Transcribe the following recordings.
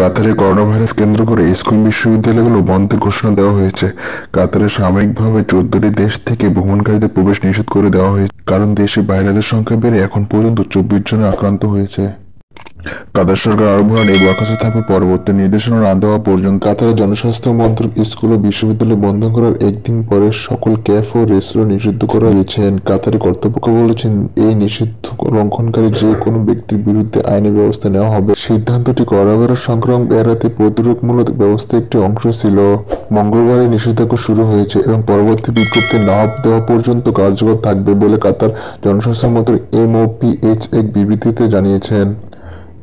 কাতারে corona virus কেন্দ্র করে স্কুল বিশ্ববিদ্যালয়গুলো বন্ধের ঘোষণা দেওয়া হয়েছে। কাতারে সাময়িকভাবে চোদ্দটি দেশ থেকে ভ্রমণকারীদের প্রবেশ নিষেধ করে দেওয়া হয়েছে। কারণ দেশে বাইরেদের সংখ্যা বেড়ে এখন পর্যন্ত চব্বিশ জন আক্রান্ত হয়েছে। কাতার সরকার আরও বলেন এই বরখাস্ত থাকবে পরবর্তী নির্দেশনা না দেওয়া পর্যন্ত কাতারের জনস্বাস্থ্য মন্ত্রক স্কুল ও বিশ্ববিদ্যালয় বন্ধ করার একদিন পরে সকল ক্যাফ ও রেস্তোরাঁ নিষিদ্ধ করা হয়েছেন কাতারি কর্তৃপক্ষ বলেছেন, এই নিষিদ্ধ লঙ্ঘনকারী যে কোনো ব্যক্তির বিরুদ্ধে আইনি ব্যবস্থা নেওয়া হবে। সিদ্ধান্তটি করাবের সংক্রমণ এড়াতে প্রতিরোধমূলক ব্যবস্থা একটি অংশ ছিল। মঙ্গলবারে নিষেধাজ্ঞা শুরু হয়েছে এবং পরবর্তী বিজ্ঞপ্তি না দেওয়া পর্যন্ত কার্যকর থাকবে বলে কাতার জনস্বাস্থ্য মন্ত্রী এমওপিএইচ এক বিবৃতিতে জানিয়েছেন।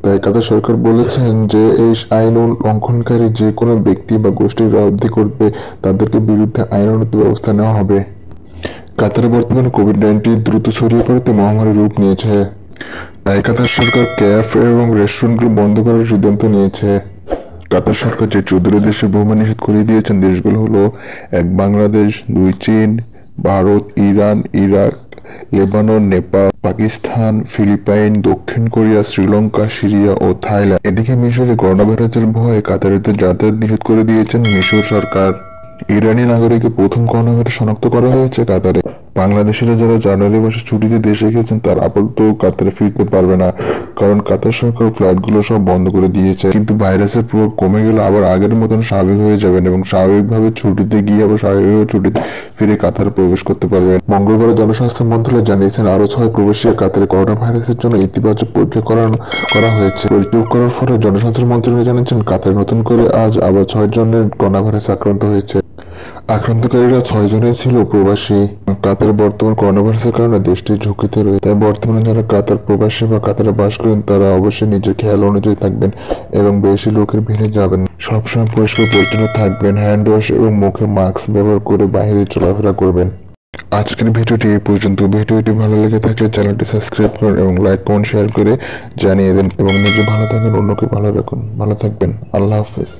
তাই কাতার সরকার বলেছেন যে এই আইন লঙ্ঘনকারী যে কোনো ব্যক্তি বা গোষ্ঠীর রাবদি করবে, তাদেরকে বিরুদ্ধে আইনানুগ ব্যবস্থা নেওয়া হবে। কাতারে বর্তমানে কোভিড নাইন্টিন দ্রুত ছড়িয়ে পড়তে মহামারী রূপ নিয়েছে। তাই কাতার সরকার ক্যাফে এবং রেস্টুরেন্টগুলো বন্ধ করার সিদ্ধান্ত নিয়েছে। কাতার সরকার যে চৌধুরী দেশে ভ্রমণ নিষেধ করিয়ে দিয়েছেন, দেশগুলো হলো এক বাংলাদেশ, দুই চীন, Bharat, Iran, Iraq Lebanon, Nepal, Pakistan, Philippine, দক্ষিণ কোরিয়া, শ্রীলঙ্কা, সিরিয়া ও থাইল্যান্ড। এদিকে মিশরে করোনা ভাইরাসের ভয়ে কাতারিতে যাতায়াত নিষেধ করে দিয়েছেন মিশর সরকার। ইরানি নাগরিকের প্রথম করোনা ভাইরাস শনাক্ত করা হয়েছে কাতারে। বাংলাদেশিরা যারা জানুয়ারি মাসে ছুটিতে দেশে গিয়েছেন, তার আপাতত কাতারে ফিরতে পারবে না। কারণ কাতার সরকার ফ্লাইটগুলো সব বন্ধ করে দিয়েছে। কিন্তু ভাইরাসের প্রভাব কমে গেলে আবার আগের মতন স্বাভাবিক হয়ে যাবেন এবং স্বাভাবিকভাবে ছুটিতে গিয়ে আবার স্বাভাবিকভাবে ছুটিতে ফিরে কাতারে প্রবেশ করতে পারবেন। মঙ্গলবার জনস্বাস্থ্য মন্ত্রণালয় জানিয়েছেন আরও ছয় প্রবাসী কাতারে করোনা ভাইরাসের জন্য ইতিবাচক পরীক্ষা করা হয়েছে। পরীক্ষা করার ফলে জনস্বাস্থ্য মন্ত্রণালয় জানিয়েছেন, কাতারে নতুন করে আজ আবার ছয় জনের করোনা ভাইরাস আক্রান্ত হয়েছে। আক্রান্তকারীরা ছয় জনের ছিল প্রবাসী। কাতার বর্তমান করোনা ভাইরাসের কারণে দেশটি ঝুঁকিতে রয়েছে তাই বর্তমানে যারা কাতার প্রবাসী বা কাতারে বাস করেন, তারা অবশ্যই নিজের খেয়াল অনুযায়ী থাকবেন এবং বেশি লোকের ভিড়ে যাবেন সবসময় পরিষ্কার পরিচ্ছন্ন থাকবেন হ্যান্ড ওয়াশ এবং মুখে মাস্ক ব্যবহার করে বাইরে চলাফেরা করবেন। আজকের ভিডিওটি এই পর্যন্ত। ভিডিওটি ভালো লেগে থাকলে চ্যানেলটি সাবস্ক্রাইব করুন এবং লাইক, কমেন্ট শেয়ার করে জানিয়ে দেন এবং নিজে ভালো থাকেন, অন্যকে ভালো রাখুন। ভালো থাকবেন। আল্লাহ হাফেজ।